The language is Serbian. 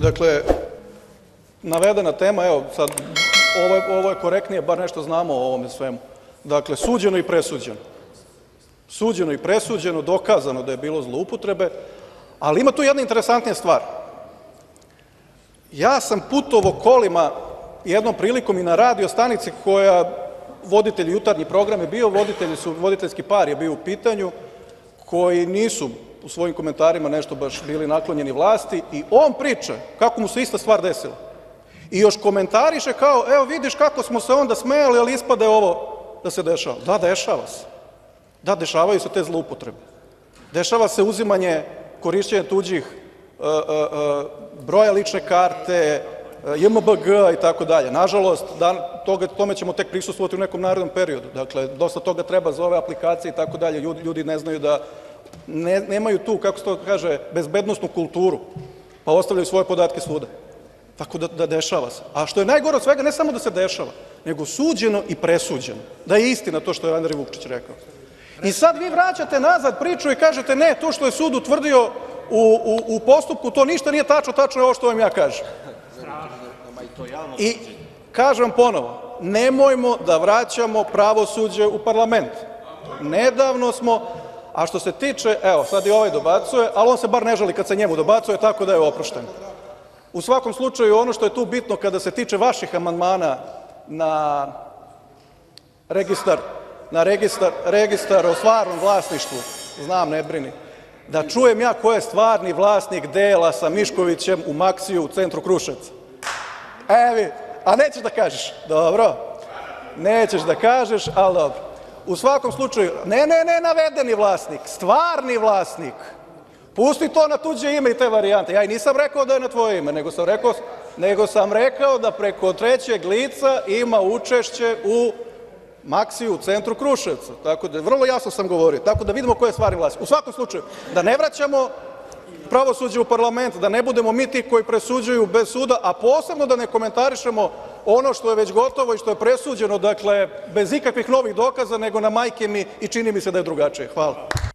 Dakle, navedena tema, evo sad, ovo je korektnije, bar nešto znamo o ovome svemu. Dakle, suđeno i presuđeno. Suđeno i presuđeno, dokazano da je bilo zloupotrebe, ali ima tu jedna interesantnija stvar. Ja sam putovao kolima jednom prilikom i na radio stanici koja voditelj jutarnji program je bio, voditelji su, voditeljski par je bio u pitanju, koji nisu u svojim komentarima nešto baš bili naklonjeni vlasti i on priča kako mu se ista stvar desila i još komentariše kao evo vidiš kako smo se onda smejali, ali ispade ovo da se dešava. Da, dešava se. Da, dešavaju se te zloupotrebe. Dešava se uzimanje, korišćenje tuđih e, e, e, broja lične karte, JMBG i tako dalje. Nažalost, toga, tome ćemo tek prisustvovati u nekom narednom periodu. Dakle, dosta toga treba za ove aplikacije i tako dalje. Ljudi, ne znaju da nemaju tu, kako se to kaže, bezbednostnu kulturu, pa ostavljaju svoje podatke svuda. Tako da, da dešava se. A što je najgore od svega, ne samo da se dešava, nego suđeno i presuđeno. Da je istina to što je Andrej Vučić rekao. I sad vi vraćate nazad priču i kažete ne, to što je sud utvrdio u, u, u postupku, to ništa nije tačno, tačno je ovo što vam ja kažem. I kažem ponovo, nemojmo da vraćamo pravosuđe u parlament. Nedavno smo, a što se tiče, evo sad i ovaj dobacuje, ali on se bar ne žali kad se njemu dobacuje, tako da je oprošten. U svakom slučaju, ono što je tu bitno kada se tiče vaših amandmana na registar, na registar, registar o stvarnom vlasništvu, znam, ne brini, da čujem ja ko je stvarni vlasnik dela sa Miškovićem u Maksiju u centru Kruševca. E, a nećeš da kažeš, dobro, nećeš da kažeš, ali dobro. U svakom slučaju, ne, ne, ne navedeni vlasnik, stvarni vlasnik, pusti to na tuđe ime i te varijante. Ja i nisam rekao da je na tvoje ime, nego sam rekao, nego sam rekao da preko trećeg lica ima učešće u Maksiju u centru Kruševca. Tako da, vrlo jasno sam govorio. Tako da vidimo ko je stvarni vlasnik. U svakom slučaju, da ne vraćamo pravosuđe u parlament, da ne budemo mi ti koji presuđuju bez suda, a posebno da ne komentarišemo ono što je već gotovo i što je presuđeno, dakle, bez ikakvih novih dokaza, nego na majke mi i čini mi se da je drugačije. Hvala.